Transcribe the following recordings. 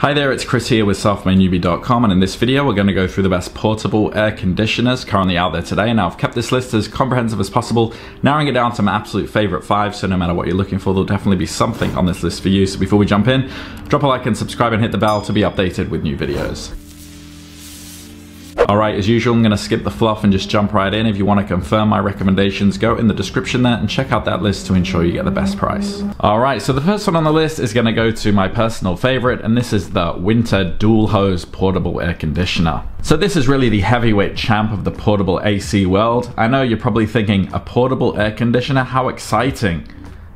Hi there, it's Chris here with SelfMadeNewbie.com and in this video we're going to go through the best portable air conditioners currently out there today. Now I've kept this list as comprehensive as possible, narrowing it down to my absolute favorite five, so no matter what you're looking for, there'll definitely be something on this list for you. So before we jump in, drop a like and subscribe and hit the bell to be updated with new videos. All right, as usual, I'm gonna skip the fluff and just jump right in. If you wanna confirm my recommendations, go in the description there and check out that list to ensure you get the best price. All right, so the first one on the list is gonna go to my personal favorite, and this is the Whynter Dual Hose Portable Air Conditioner. So this is really the heavyweight champ of the portable AC world. I know you're probably thinking, a portable air conditioner, how exciting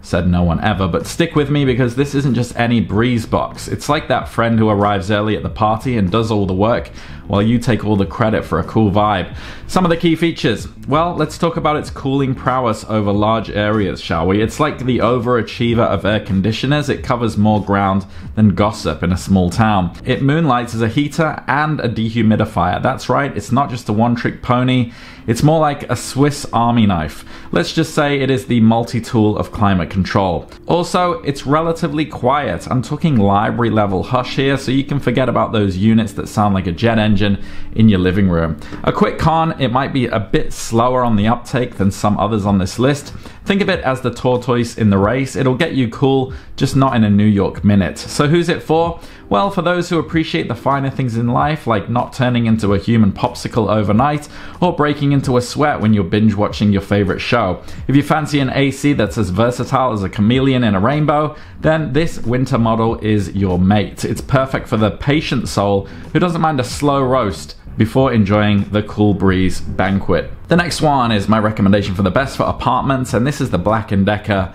said no one ever, but stick with me because this isn't just any breeze box. It's like that friend who arrives early at the party and does all the work while you take all the credit for a cool vibe. Some of the key features. Well, let's talk about its cooling prowess over large areas, shall we? It's like the overachiever of air conditioners. It covers more ground than gossip in a small town. It moonlights as a heater and a dehumidifier. That's right, it's not just a one trick pony. It's more like a Swiss army knife. Let's just say it is the multi-tool of climate control. Also, it's relatively quiet. I'm talking library level hush here, so you can forget about those units that sound like a jet engine in your living room. A quick con, it might be a bit slower on the uptake than some others on this list. Think of it as the tortoise in the race. It'll get you cool, just not in a New York minute. So who's it for? Well, for those who appreciate the finer things in life, like not turning into a human popsicle overnight, or breaking into a sweat when you're binge watching your favorite show. If you fancy an AC that's as versatile as a chameleon in a rainbow, then this Whynter model is your mate. It's perfect for the patient soul who doesn't mind a slow roast before enjoying the cool breeze banquet. The next one is my recommendation for the best for apartments, and this is the Black & Decker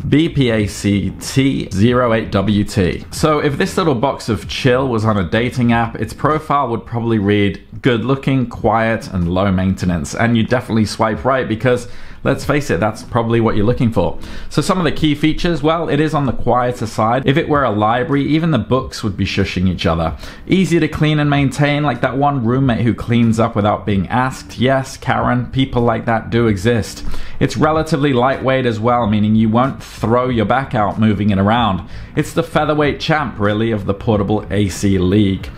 BPACT08WT. So if this little box of chill was on a dating app, its profile would probably read good looking, quiet, and low maintenance. And you definitely swipe right because let's face it, that's probably what you're looking for. So some of the key features, well, it is on the quieter side. If it were a library, even the books would be shushing each other. Easy to clean and maintain, like that one roommate who cleans up without being asked. Yes, Karen, people like that do exist. It's relatively lightweight as well, meaning you won't throw your back out moving it around. It's the featherweight champ, really, of the portable AC league.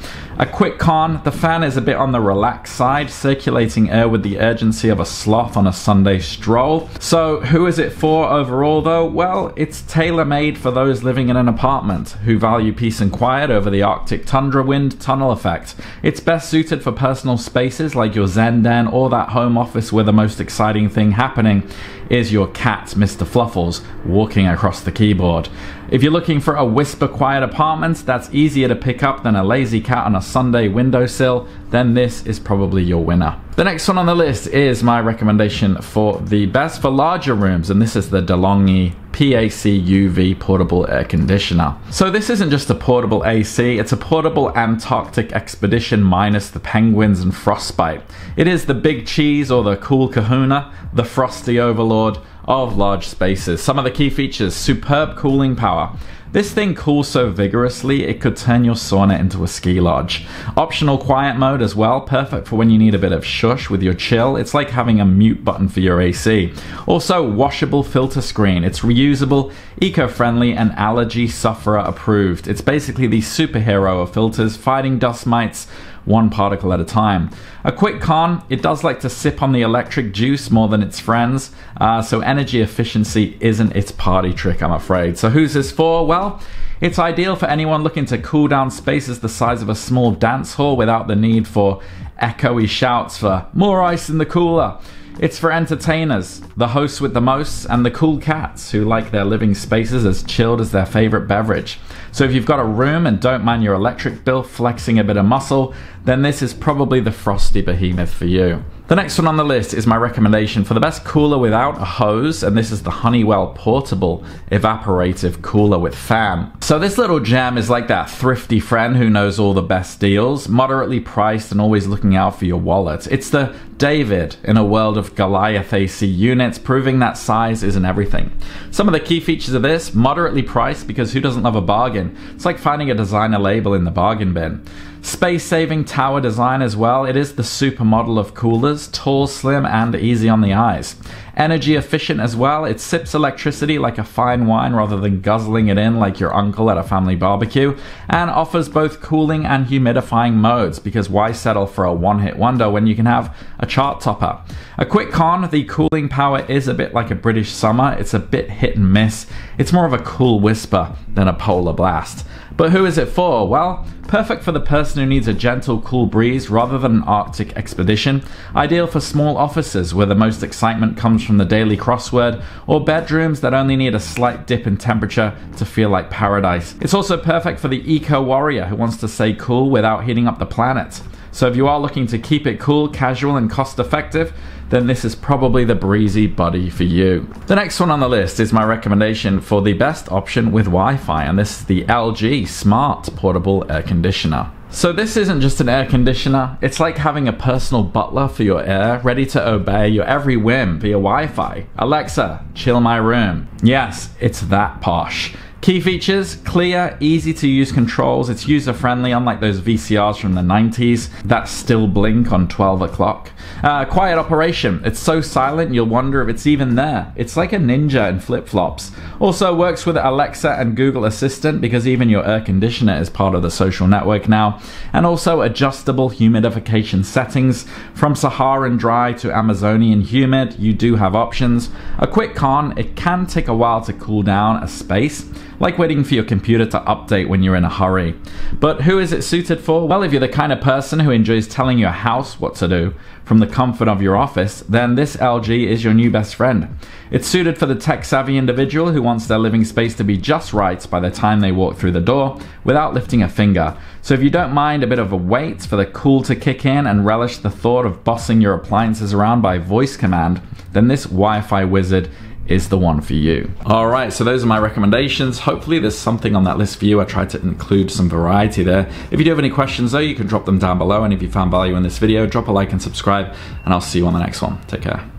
A quick con, the fan is a bit on the relaxed side, circulating air with the urgency of a sloth on a Sunday stroll. So, who is it for overall though? Well, it's tailor made for those living in an apartment who value peace and quiet over the Arctic tundra wind tunnel effect. It's best suited for personal spaces like your Zen den or that home office where the most exciting thing happening is your cat, Mr. Fluffles, walking across the keyboard. If you're looking for a whisper quiet apartment that's easier to pick up than a lazy cat on a Sunday windowsill, then this is probably your winner. The next one on the list is my recommendation for the best for larger rooms, and this is the DeLonghi PAC UV portable air conditioner. So this isn't just a portable AC, it's a portable Antarctic expedition minus the penguins and frostbite. It is the big cheese or the cool kahuna, the frosty overlord, of large spaces. Some of the key features, superb cooling power. This thing cools so vigorously it could turn your sauna into a ski lodge. Optional quiet mode as well, perfect for when you need a bit of shush with your chill. It's like having a mute button for your AC. Also, washable filter screen. It's reusable, eco-friendly, and allergy sufferer approved. It's basically the superhero of filters, fighting dust mites one particle at a time. A quick con, it does like to sip on the electric juice more than its friends, uh, so energy efficiency isn't its party trick, I'm afraid. So who's this for? Well, it's ideal for anyone looking to cool down spaces the size of a small dance hall without the need for echoey shouts for more ice in the cooler. It's for entertainers, the hosts with the most, and the cool cats who like their living spaces as chilled as their favorite beverage. So if you've got a room and don't mind your electric bill flexing a bit of muscle, then this is probably the frosty behemoth for you. The next one on the list is my recommendation for the best cooler without a hose, and this is the Honeywell Portable Evaporative Cooler with Fan. So this little gem is like that thrifty friend who knows all the best deals, moderately priced and always looking out for your wallet. It's the David in a world of Goliath AC units, proving that size isn't everything. Some of the key features of this, moderately priced because who doesn't love a bargain? It's like finding a designer label in the bargain bin. Space saving tower design as well. It is the supermodel of coolers, tall, slim, and easy on the eyes. Energy efficient as well. It sips electricity like a fine wine rather than guzzling it in like your uncle at a family barbecue, and offers both cooling and humidifying modes because why settle for a one hit wonder when you can have a chart topper? A quick con the cooling power is a bit like a British summer, it's a bit hit and miss. It's more of a cool whisper than a polar blast. But who is it for? Well, perfect for the person who needs a gentle, cool breeze rather than an Arctic expedition. Ideal for small offices where the most excitement comes from the daily crossword, or bedrooms that only need a slight dip in temperature to feel like paradise. It's also perfect for the eco warrior who wants to stay cool without heating up the planet. So if you are looking to keep it cool, casual, and cost effective, then this is probably the breezy buddy for you. The next one on the list is my recommendation for the best option with Wi-Fi, and this is the LG Smart Portable Air Conditioner. So this isn't just an air conditioner, it's like having a personal butler for your air, ready to obey your every whim via Wi-Fi. Alexa, chill my room. Yes, it's that posh. Key features clear, easy to use controls. It's user friendly, unlike those VCRs from the 90s that still blink on 12 o'clock. Uh, quiet operation. It's so silent you'll wonder if it's even there. It's like a ninja in flip flops. Also works with Alexa and Google Assistant because even your air conditioner is part of the social network now. And also adjustable humidification settings. From Saharan dry to Amazonian humid, you do have options. A quick con, it can take a while to cool down a space like waiting for your computer to update when you're in a hurry. But who is it suited for? Well, if you're the kind of person who enjoys telling your house what to do from the comfort of your office, then this LG is your new best friend. It's suited for the tech savvy individual who wants their living space to be just right by the time they walk through the door without lifting a finger. So if you don't mind a bit of a wait for the cool to kick in and relish the thought of bossing your appliances around by voice command, then this Wi Fi wizard is the one for you. All right, so those are my recommendations. Hopefully there's something on that list for you. I tried to include some variety there. If you do have any questions though, you can drop them down below. And if you found value in this video, drop a like and subscribe, and I'll see you on the next one. Take care.